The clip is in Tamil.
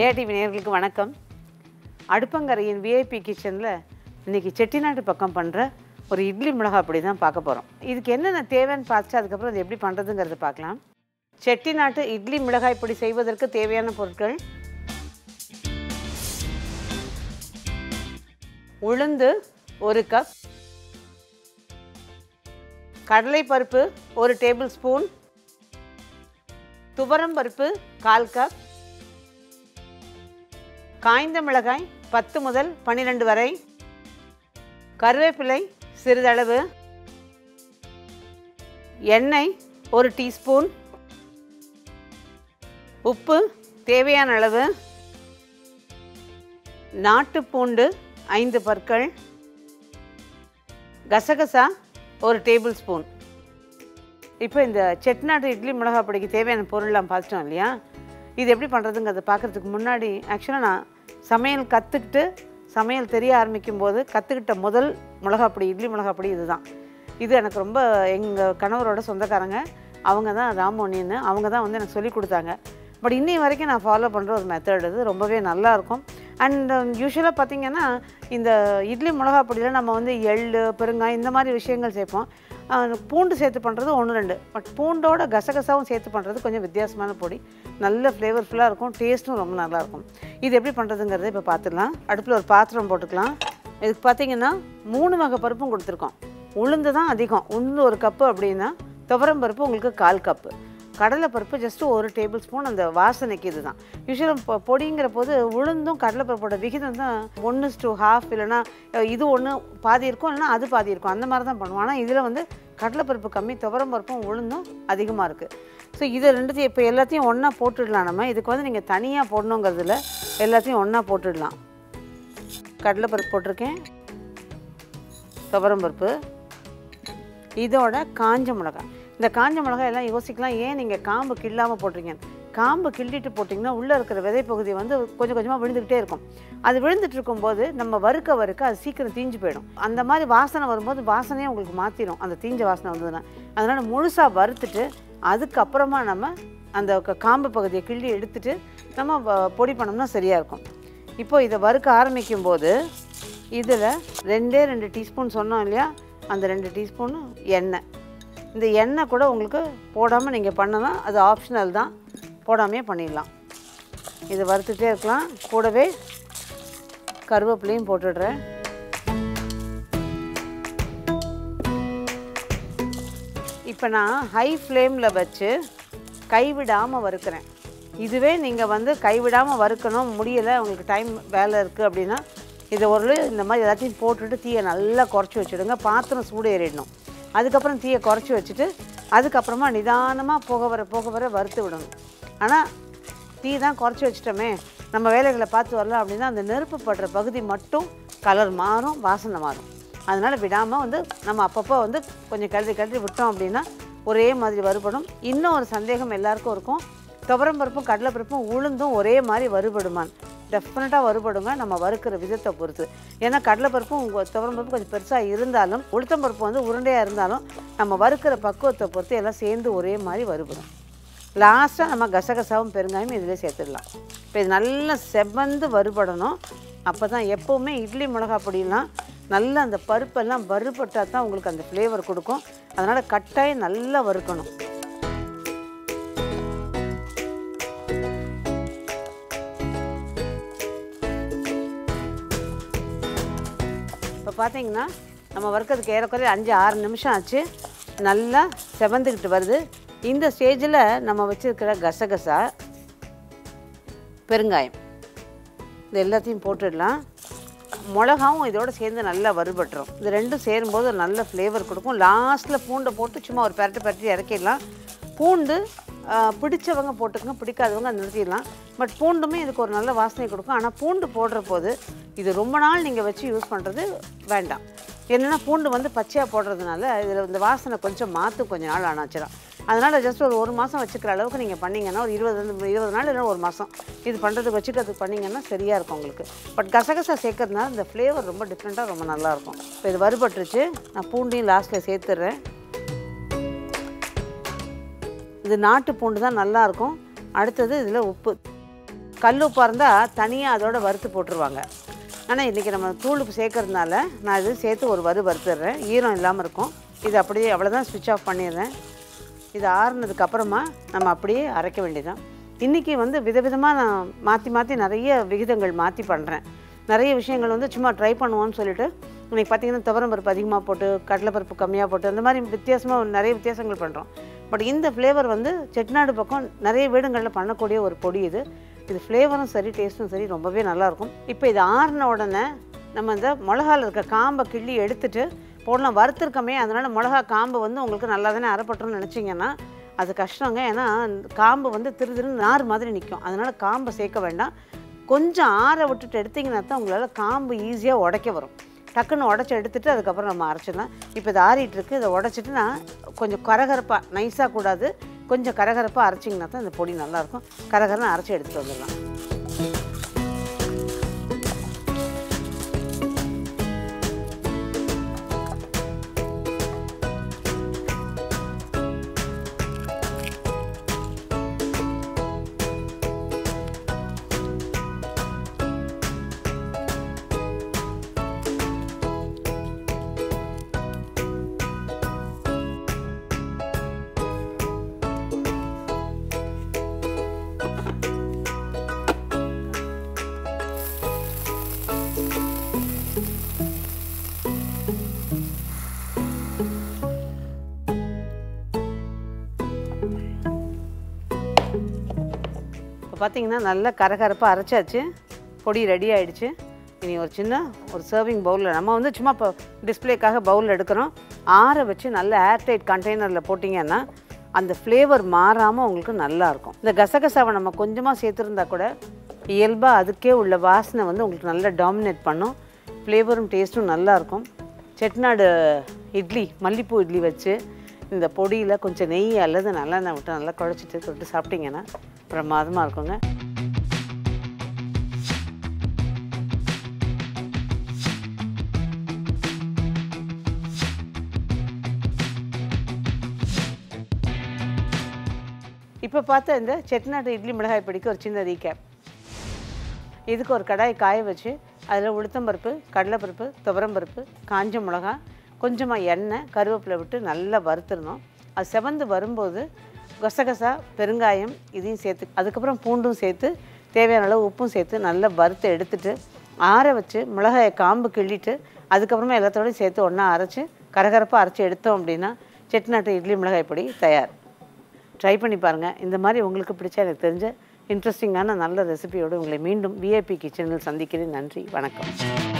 ஜெயா நேர்களுக்கு வணக்கம். அடுப்பங்கரையின் விஐபி கிச்சனில் இன்னைக்கு செட்டிநாட்டு பக்கம் பண்ணுற ஒரு இட்லி மிளகா அப்படி தான் பார்க்க போகிறோம் இதுக்கு என்னென்ன தேவைன்னு பார்த்துட்டு அதுக்கப்புறம் அது எப்படி பண்ணுறதுங்கிறத பார்க்கலாம். செட்டிநாட்டு இட்லி மிளகாய் இப்படி செய்வதற்கு தேவையான பொருட்கள். உளுந்து ஒரு கப் கடலைப்பருப்பு ஒரு டேபிள் ஸ்பூன் துவரம் பருப்பு கால் கப் காய்ந்த மிளகாய் பத்து முதல் பன்னிரெண்டு வரை. கருவேப்பிலை சிறிதளவு. எண்ணெய் ஒரு டீஸ்பூன். உப்பு தேவையான அளவு. நாட்டுப்பூண்டு ஐந்து பற்கள். கசகசா ஒரு டேபிள் ஸ்பூன். இப்போ இந்த செட்நாட்டு இட்லி மிளகா பொடிக்கு தேவையான பொருள்லாம் பார்த்துட்டோம் இல்லையா? இது எப்படி பண்ணுறதுங்கிறத பார்க்குறதுக்கு முன்னாடி ஆக்சுவலாக நான் சமையல் கற்றுக்கிட்டு சமையல் தெரிய ஆரம்பிக்கும் போது கற்றுக்கிட்ட முதல் மிளகாப்பொடி இட்லி மிளகாப்பொடி இது இதுதான். இது எனக்கு ரொம்ப எங்கள் கணவரோட சொந்தக்காரங்க. அவங்க தான் ராமோனின்னு. அவங்க தான் வந்து எனக்கு சொல்லிக் கொடுத்தாங்க. பட் இன்னி வரைக்கும் நான் ஃபாலோ பண்ணுற ஒரு மெத்தட் இது. ரொம்பவே நல்லாயிருக்கும் அண்ட் யூஸ்வலாக um, பார்த்தீங்கன்னா இந்த இட்லி மிளகா பொடியில் நம்ம வந்து எள் பெருங்காய் இந்த மாதிரி விஷயங்கள் சேர்ப்போம். பூண்டு சேர்த்து பண்ணுறது ஒன்று ரெண்டு. பட் பூண்டோட கசகசாவும் சேர்த்து பண்ணுறது கொஞ்சம் வித்தியாசமான பொடி. நல்ல ஃப்ளேவர்ஃபுல்லாக இருக்கும். டேஸ்ட்டும் ரொம்ப நல்லாயிருக்கும். இது எப்படி பண்ணுறதுங்கிறத இப்போ பார்த்துக்கலாம் அடுப்பில் ஒரு பாத்திரம் போட்டுக்கலாம். இதுக்கு பார்த்தீங்கன்னா மூணு வகை பருப்பும் கொடுத்துருக்கோம். உளுந்து தான் அதிகம். உளுந்து ஒரு கப்பு அப்படின்னா துவரம் பருப்பு உங்களுக்கு கால் கப்பு கடலைப்பருப்பு ஜஸ்ட் ஒரு டேபிள் ஸ்பூன் அந்த வாசனைக்கு இதுதான். யூஸ்வலாக இப்போ பொடிங்கிற போது உளுந்தும் கடலைப்பருப்போட விகிதம் தான் ஒன்று டூ ஹாஃப் இல்லைன்னா இது ஒன்று பாதி இருக்கும் இல்லைன்னா அது பாதி இருக்கும். அந்த மாதிரி தான் பண்ணுவோம். ஆனால் இதில் வந்து கடலைப்பருப்பு கம்மி துவரம் பருப்பும் உளுந்தும் அதிகமாக இருக்குது ஸோ இதை ரெண்டுத்தையும் இப்போ எல்லாத்தையும் ஒன்றா போட்டுடலாம் நம்ம. இதுக்கு வந்து நீங்கள் தனியாக போடணுங்கிறதுல எல்லாத்தையும் ஒன்றா போட்டுடலாம். கடலைப்பருப்பு போட்டிருக்கேன். துவரம் பருப்பு. இதோட காஞ்ச மிளகாய். இந்த காஞ்ச மிளகாய் எல்லாம் யோசிக்கலாம். ஏன் நீங்கள் காம்பு கிள்ளாமல் போட்டிருக்கீங்க? காம்பு கிள்ளிட்டு போட்டிங்கன்னா உள்ளே இருக்கிற விதை வந்து கொஞ்சம் கொஞ்சமாக விழுந்துக்கிட்டே இருக்கும். அது விழுந்துட்டு இருக்கும்போது நம்ம வறுக்க வறுக்க அது சீக்கிரம் தீஞ்சு போயிடும். அந்த மாதிரி வாசனை வரும்போது வாசனையே உங்களுக்கு மாற்றிடும் அந்த தீஞ்ச வாசனை வந்ததுன்னா. அதனால் முழுசாக வறுத்துட்டு அதுக்கப்புறமா நம்ம அந்த க- காம்பு பகுதியை கிள்ளி எடுத்துட்டு நம்ம வ- பொடி பண்ணோம்னா சரியாக இருக்கும். இப்போது இதை வறுக்க ஆரம்பிக்கும் போது இதில் ரெண்டே ரெண்டு டீஸ்பூன் சொன்னோம் இல்லையா? அந்த ரெண்டு டீஸ்பூன் எண்ணெய். இந்த எண்ணெய் கூட உங்களுக்கு போடாமல் நீங்கள் பண்ணலாம். அது ஆப்ஷனல் தான். போடாமையே பண்ணிடலாம். இதை வறுத்துட்டே இருக்கலாம். கூடவே கருவேப்பிலையும் போட்டுடுறேன். இப்போ நான் ஹை ஃப்ளேமில் வச்சு கைவிடாமல் வறுக்கிறேன். இதுவே நீங்கள் வந்து கைவிடாமல் வறுக்கணும் முடியலை உங்களுக்கு டைம் வேலை இருக்குது அப்படின்னா இதை ஒரு இந்த மாதிரி எல்லாத்தையும் போட்டுட்டு தீயை நல்லா குறைச்சி வச்சுடுங்க. பாத்திரம் சூடு ஏறிடணும். அதுக்கப்புறம் தீயை குறைச்சி வச்சுட்டு அதுக்கப்புறமா நிதானமாக போக வர போக வர வறுத்து விடணும். ஆனால் தீ தான் குறைச்சி வச்சிட்டோமே நம்ம வேலைகளை பார்த்து வரலாம் அப்படின்னா அந்த நெருப்பு படுற பகுதி மட்டும் கலர் மாறும் வாசனை மாறும். அதனால் விடாமல் வந்து நம்ம அப்பப்போ வந்து கொஞ்சம் கழுதி கழுதி விட்டோம் அப்படின்னா ஒரே மாதிரி வறுபடும். இன்னும் ஒரு சந்தேகம் எல்லாருக்கும் இருக்கும். துவரம்பருப்பும் கடலைப்பருப்பும் உளுந்தும் ஒரே மாதிரி வறுபடுமான். டெஃபினட்டாக வறுபடுங்க நம்ம வறுக்கிற விதத்தை பொறுத்து. ஏன்னா கடலைப்பருப்பும் உங்கள் துவரம்பருப்பும் கொஞ்சம் பெருசாக இருந்தாலும் உளுத்தம்பருப்பு வந்து உருண்டையாக இருந்தாலும் நம்ம வறுக்கிற பக்குவத்தை பொறுத்து எல்லாம் சேர்ந்து ஒரே மாதிரி வறுபடும். லாஸ்ட்டாக நம்ம கசகசாவும் பெருங்காயம் இதில் சேர்த்துடலாம். இப்போ இது நல்லா செவந்து வறுபடணும். அப்போ தான் எப்போவுமே இட்லி மிளகா பொடியெல்லாம் நல்லா அந்த பருப்பெல்லாம் வறுபட்டால் தான் உங்களுக்கு அந்த ஃப்ளேவர் கொடுக்கும். அதனால் கட்டாயம் நல்லா வறுக்கணும். இப்போ பார்த்தீங்கன்னா நம்ம வறுக்கிறதுக்கு ஏறக்குறைய அஞ்சு ஆறு நிமிஷம் ஆச்சு. நல்லா செவந்துக்கிட்டு வருது. இந்த ஸ்டேஜில் நம்ம வச்சுருக்கிற கசகசா பெருங்காயம் இது எல்லாத்தையும் போட்டுடலாம். மிளகாவும் இதோடு சேர்ந்து நல்லா வறுபட்டுரும். இது ரெண்டும் சேரும்போது நல்ல ஃப்ளேவர் கொடுக்கும். லாஸ்ட்டில் பூண்டை போட்டு சும்மா ஒரு பரட்டு பெரட்டி இறக்கிடலாம். பூண்டு பிடிச்சவங்க போட்டுக்கங்க பிடிக்காதவங்க நிறுத்திடலாம். பட் பூண்டுமே இதுக்கு ஒரு நல்ல வாசனை கொடுக்கும். ஆனால் பூண்டு போடுற போது இது ரொம்ப நாள் நீங்கள் வச்சு யூஸ் பண்ணுறது வேண்டாம். என்னென்னா பூண்டு வந்து பச்சையாக போடுறதுனால இதில் இந்த வாசனை கொஞ்சம் மாற்றும் கொஞ்சம் நாள் ஆனாச்சுலாம் அதனால் ஜஸ்ட் ஒரு ஒரு மாதம் வச்சுக்கிற அளவுக்கு நீங்கள் பண்ணிங்கன்னா ஒரு இருபது இருபது நாள் இல்லை ஒரு மாதம் இது பண்ணுறதுக்கு வச்சுக்கிறதுக்கு பண்ணிங்கன்னா சரியாக இருக்கும் உங்களுக்கு. பட் கசகசா சேர்க்கறதுனால இந்த ஃப்ளேவர் ரொம்ப டிஃப்ரெண்ட்டாக ரொம்ப நல்லாயிருக்கும் இப்போ இது வறுபட்டுருச்சு. நான் பூண்டையும் லாஸ்ட்டில் சேர்த்துட்றேன் இது நாட்டு பூண்டு தான் நல்லாயிருக்கும் அடுத்தது இதில் உப்பு. கல் உப்பாக இருந்தால் தனியாக அதோட வறுத்து போட்டுருவாங்க. ஆனால் இன்றைக்கி நம்ம தூளுக்கு சேர்க்கறதுனால நான் இது சேர்த்து ஒரு வறு வறுத்துடுறேன் ஈரம் இல்லாமல் இருக்கும். இது அப்படியே அவ்வளோதான் ஸ்விட்ச் ஆஃப் பண்ணிடுறேன். இது ஆறுனதுக்கு அப்புறமா நம்ம அப்படியே அரைக்க வேண்டியதான் இன்றைக்கி வந்து விதவிதமாக நான் மாற்றி மாற்றி நிறைய விகிதங்கள் மாற்றி பண்ணுறேன் நிறைய விஷயங்கள் வந்து சும்மா ட்ரை பண்ணுவோன்னு சொல்லிட்டு இன்றைக்கி பார்த்தீங்கன்னா துவரம் பருப்பு அதிகமாக போட்டு கடலைப்பருப்பு கம்மியாக போட்டு அந்த மாதிரி வித்தியாசமாக நிறைய வித்தியாசங்கள் பண்ணுறோம் பட் இந்த ஃப்ளேவர் வந்து செட்டிநாடு பக்கம் நிறைய வீடுங்களில் பண்ணக்கூடிய ஒரு பொடி இது. இது ஃப்ளேவரும் சரி டேஸ்ட்டும் சரி ரொம்பவே நல்லாயிருக்கும் இப்போ இது ஆறின உடனே நம்ம இந்த மிளகால இருக்க காம்பை கிள்ளி எடுத்துட்டு போடலாம். வறுத்துருக்கமே அதனால் மிளகா காம்பு வந்து உங்களுக்கு நல்லா தானே அறப்பட்டுருன்னு நினச்சிங்கன்னா அது கஷ்டங்க. ஏன்னா காம்பு வந்து திரு திருன்னு நார் மாதிரி நிற்கும் அதனால் காம்பை சேர்க்க வேண்டாம். கொஞ்சம் ஆற விட்டுட்டு எடுத்திங்கன்னா தான் உங்களால் காம்பு ஈஸியாக உடைக்க வரும். டக்குன்னு உடச்சி எடுத்துட்டு அதுக்கப்புறம் நம்ம அரைச்சிடலாம். இப்போ இது ஆறிட்டுருக்கு. இதை உடச்சிட்டு நான் கொஞ்சம் கரகரப்பாக நைஸாக கூடாது. கொஞ்சம் கரகரப்பாக அரைச்சிங்கன்னா தான் இந்த பொடி நல்லாயிருக்கும் கரகரன்னு அரைச்சி எடுத்துகிட்டு வந்துடலாம். பார்த்தீங்கன்னா நல்லா கரகரப்பாக அரைச்சாச்சு. பொடி ரெடி ஆகிடுச்சு இனி ஒரு சின்ன ஒரு சர்விங் பவுலில் நம்ம வந்து சும்மா இப்போ டிஸ்ப்ளேக்காக பவுலில் எடுக்கிறோம். ஆற வச்சு நல்ல ஏர்டைட் கண்டெய்னரில் போட்டிங்கன்னா அந்த ஃப்ளேவர் மாறாமல் உங்களுக்கு நல்லாயிருக்கும் இந்த கசகசாவை நம்ம கொஞ்சமாக சேர்த்துருந்தா கூட இயல்பாக அதுக்கே உள்ள வாசனை வந்து உங்களுக்கு நல்லா டாமினேட் பண்ணும். ஃப்ளேவரும் டேஸ்ட்டும் நல்லாயிருக்கும் செட்டிநாடு இட்லி மல்லிப்பூ இட்லி வச்சு இந்த பொடியில் கொஞ்சம் நெய் அல்லது நல்லெண்ணெய் விட்டு நல்லா குழச்சிட்டு தொட்டு சாப்பிட்டிங்கன்னா பிரமாதமாக இருக்குங்க. இப்போ பார்த்தா இந்த செட்டிநாட்டு இட்லி மிளகாய் பொடிக்கு ஒரு சின்ன ரீகேப் இதுக்கு ஒரு கடாய் காய வச்சு அதில் உளுத்தம்பருப்பு கடலைப்பருப்பு துவரம்பருப்பு காஞ்ச மிளகா கொஞ்சமாக எண்ணெய் கருவேப்பிலை விட்டு நல்லா வறுத்துடணும். அது செவந்து வரும்போது கசகசா பெருங்காயம் இதையும் சேர்த்து அதுக்கப்புறம் பூண்டும் சேர்த்து தேவையான அளவு உப்பும் சேர்த்து நல்லா வறுத்து எடுத்துட்டு ஆற வச்சு மிளகாயை காம்பு கிள்ளிட்டு அதுக்கப்புறமா எல்லாத்தோடையும் சேர்த்து ஒன்றா அரைச்சி கரகரப்பாக அரைச்சி எடுத்தோம் அப்படின்னா செட்டிநாட்டு இட்லி மிளகாய் பொடி தயார். ட்ரை பண்ணி பாருங்கள் இந்த மாதிரி உங்களுக்கு பிடிச்சா எனக்கு தெரிஞ்ச இன்ட்ரெஸ்டிங்கான நல்ல ரெசிபியோடு உங்களை மீண்டும் விஐபி கிச்சனில் சந்திக்கிறேன். நன்றி. வணக்கம்.